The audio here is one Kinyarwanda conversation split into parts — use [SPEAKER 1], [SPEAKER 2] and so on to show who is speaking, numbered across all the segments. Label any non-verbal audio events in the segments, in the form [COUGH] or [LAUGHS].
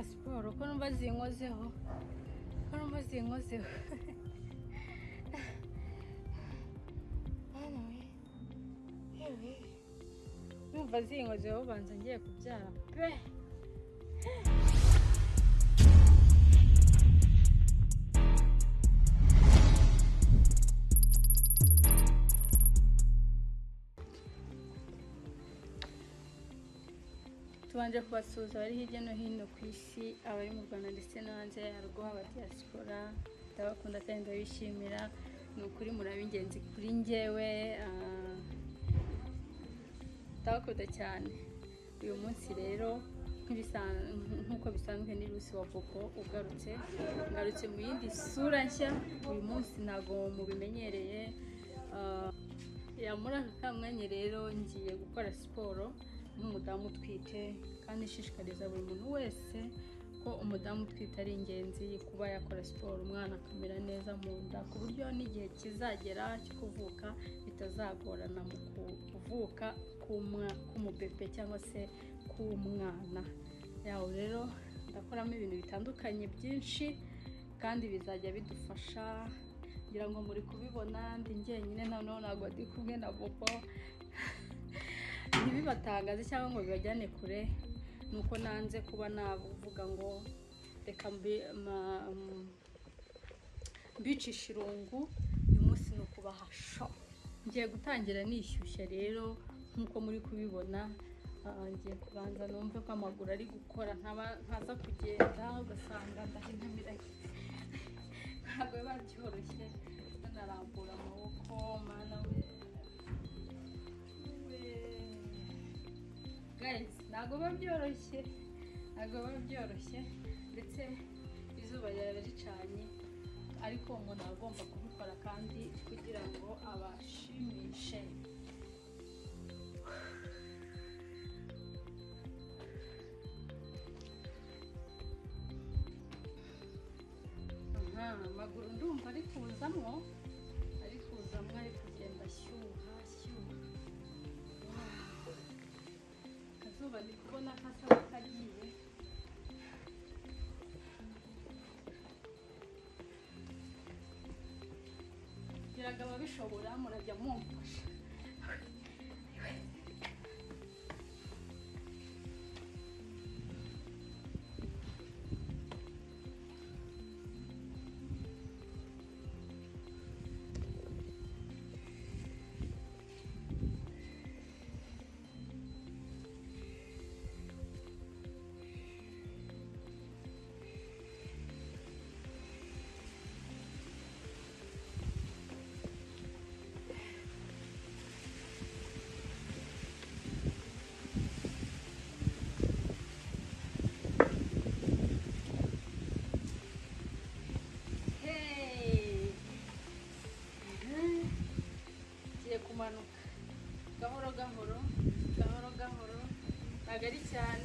[SPEAKER 1] gukora siporo ko numva zinkozeho ko numva zinkozeho numva zinkozeho banza ngiye kubyara pe! Tubanje kubasuhuza abari hirya no hino ku isi abari mu rwanda ndetse no hanze yarwo abadiyasipora ndabakunda kandi ndabishimira. Ni ukuri muraba ingenzi kuri njyewe ah, ndabakunda cyane. Uyu munsi rero nk'uko bisanzwe ni rusi wa popo ugarutse ngarutse mu yindi sura nshya. Uyu munsi ntabwo mubimenyereye Ah, muri aka kamwanya rero ngiye gukora siporo nk'umudamu utwite. Kandi ishishikariza buri muntu wese ko umudamu utwite ari ingenzi kuba yakora siporo umwana akamera neza mu nda ku buryo n'igihe kizagera cyo kuvuka bitazagorana mu kuvuka k'umubebe cyangwa se k'umwana. Yawe rero ndakoramo ibintu bitandukanye byinshi kandi bizajya bidufasha ngira ngo muri kubibona ndi njyenyine noneho ntabwo ndi kumwe na bobo. [LAUGHS] Ntibibatangaze cyangwa ngo bibajyane kure. Ni uko nanze kuba navuga ngo reka mm, mbicishe irungu uyu munsi ni ukubaha sho ngiye gutangira nishyushya rero nk'uko muri kubibona ah, ngiye kubanza numve ko amaguru ari gukora ntaza kugenda ugasanga ndahenamiraye ntabwo biba byoroshye nanarambura amaboko mana we we guys. Ntabwo biba byoroshye. Ntabwo biba byoroshye. Ndetse izuba ryaba ricanye ariko umuntu aba agomba kubikora kandi kugira ngo abashimishe. Amaguru ndumva ari kuzamwo akazuba ndi kubona kasa n'akagiye kugira ababishobora murajya mumfasha ntabwo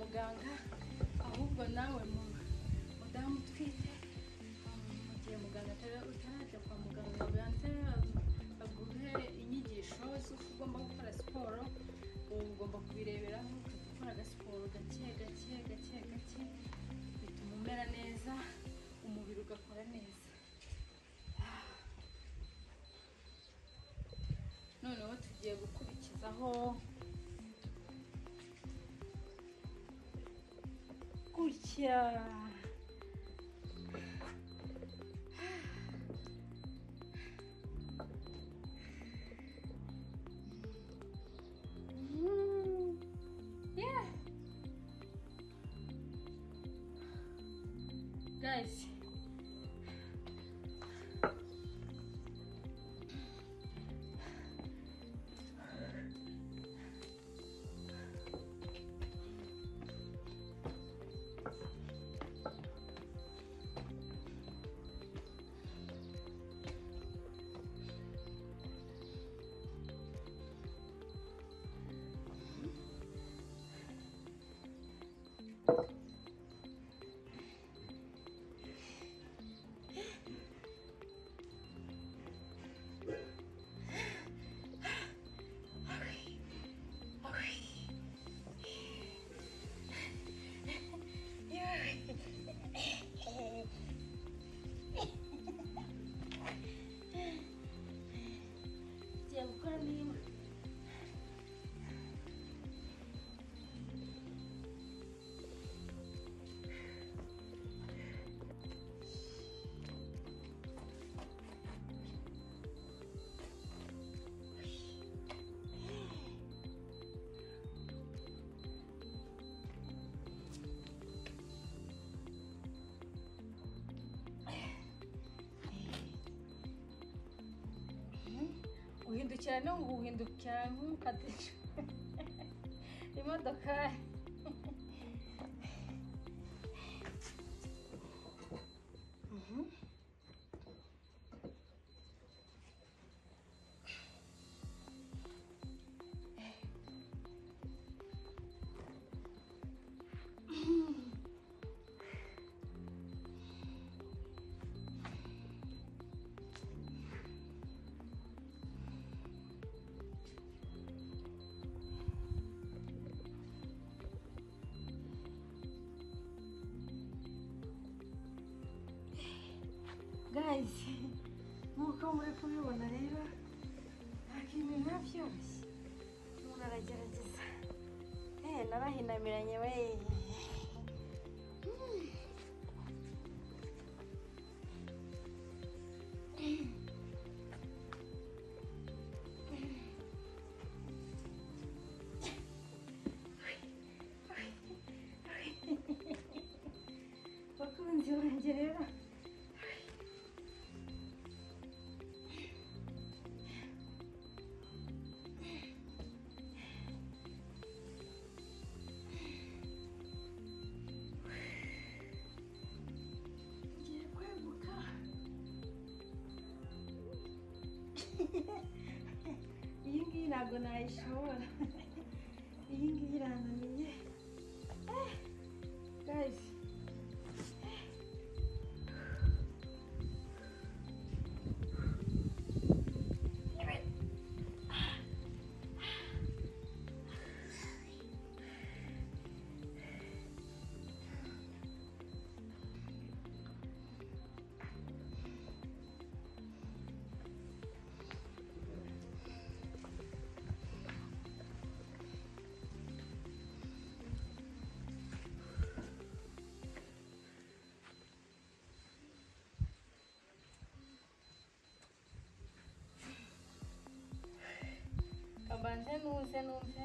[SPEAKER 1] muganga ahubwo nawe mu mudamu utwite mu gihe muganga utarajya kwa muganga abanze aguhe inyigisho z'uko ugomba gukora siporo ugomba kubireberaho ukajya ukora agasiporo gake gake gake gake bituma umera neza umubiri ugakora neza. Noneho tugiye gukurikizaho 天 guhindukira no guhindukira nk'ukadisha imodoka guys nk'uko muri kubibona rero ntabwo ibintu biba byoroshye umuntu aragerageza eh narahinamiranye we 别说了。Kabanze nuze numve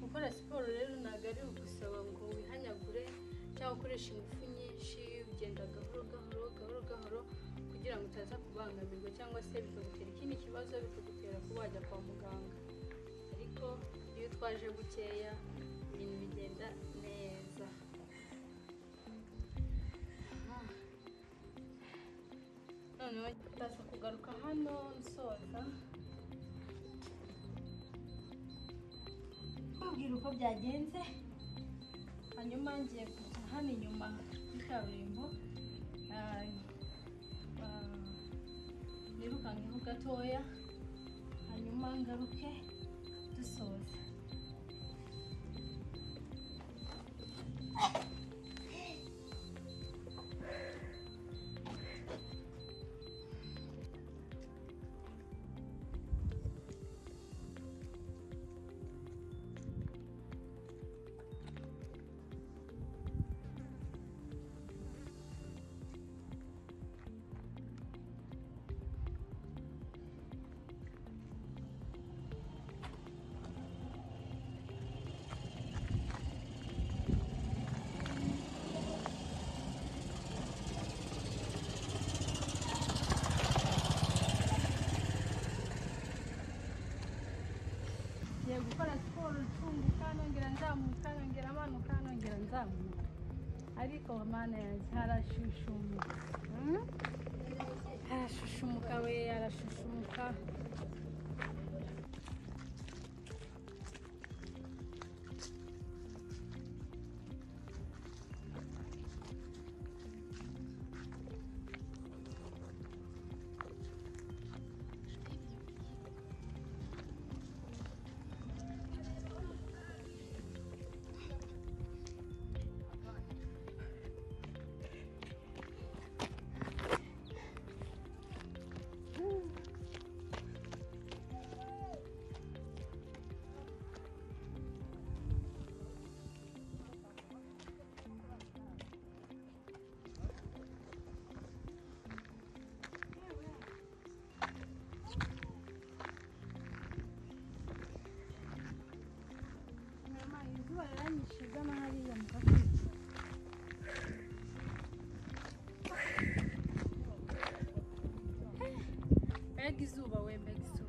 [SPEAKER 1] gukora siporo rero ntabwo ari ugusaba ngo wihanyagure cyangwa ukoreshe ingufu nyinshi ugenda ngo utaza kubangamirwa cyangwa se bikagutera ikindi kibazo bikagutera kuba wajya kwa muganga. Ariko iyo twaje bukeya ibintu bigenda neza. Noneho ndaza kugaruka hano nsoza. Kubwira uko byagenze. Hanyuma ngiye kujya hano inyuma kuri kaburimbo ah, ah, nirukankeho gatoya hanyuma ngaruke dusoza. Ariko mana yanjye harashushumuka Hmm? harashushumuka we harashushumuka ugana hariya mu gatutu mbega izuba we mbega izuba.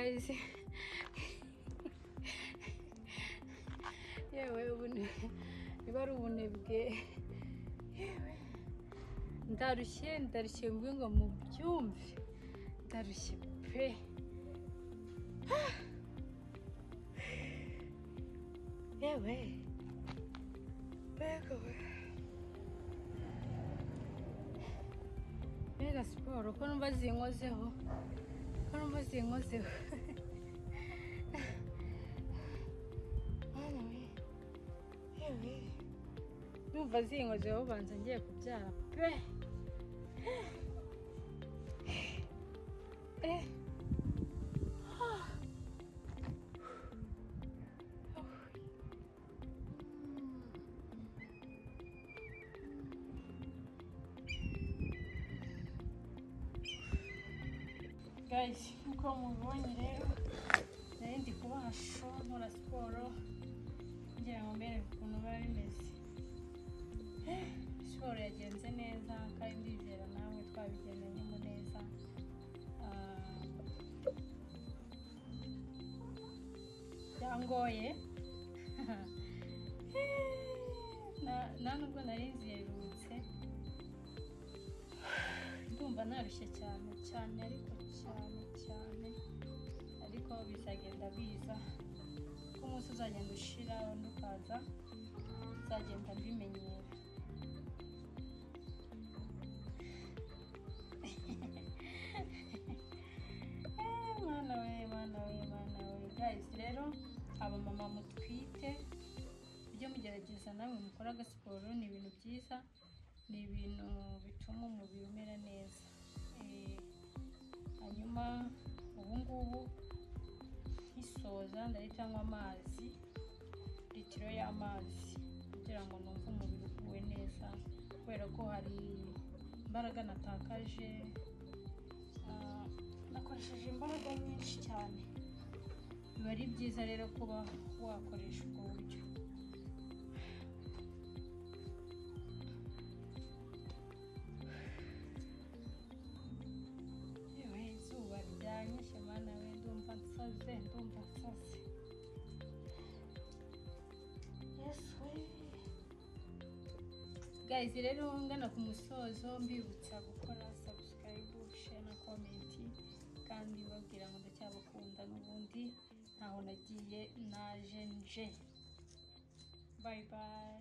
[SPEAKER 1] Guys yewe ubune niba ari ubunebwe yewe ndarushye ndarushye mvuge ngo mubyumve ndarushye pe yewe mbega mbega siporo ko numva zinkozeho ko numva zinkozeho Mwana we, yewe numva zinkozeho ubanza ngiye kubyara pe guys nk'uko mubibonye rero. Nari ndi kubaha show nkora siporo kugira ngo mbereke ukuntu biba bimeze. Eh, siporo yagenze neza kandi ndizera namwe twabigendanyemo neza. Ah, byangoye. [LAUGHS] Na- nta nubwo nari nzirutse [SIGHS] ndumva narushye cyane cyane ariko cyane. Cyane ariko bizagenda biza. Kuko umunsi uzagenda ushira undi ukaza bizagenda bimenyera eh, mwana we mwana we mwana we. Gayizi rero abamama mutwite mujye mugerageza nawe mukora agasiporo ni ibintu byiza ni ibintu bituma umubiri umera neza. Eh. Hanyuma ubu ngubu nkisoza ndahita nywa amazi litiro y'amazi kugira ngo numve umubiri uguwe neza kubera ko hari imbaraga natakaje Ah, nakoresheje imbaraga nyinshi cyane. Biba ari byiza rero kuba wakoresha ubwo buryo. Yesu we. Guys rero ngana ku musozo mbibutsa gukora subscribe share na comment kandi babwira ngo ndacyabakunda n'ubundi ntaho nagiye naje nje. Bye bye.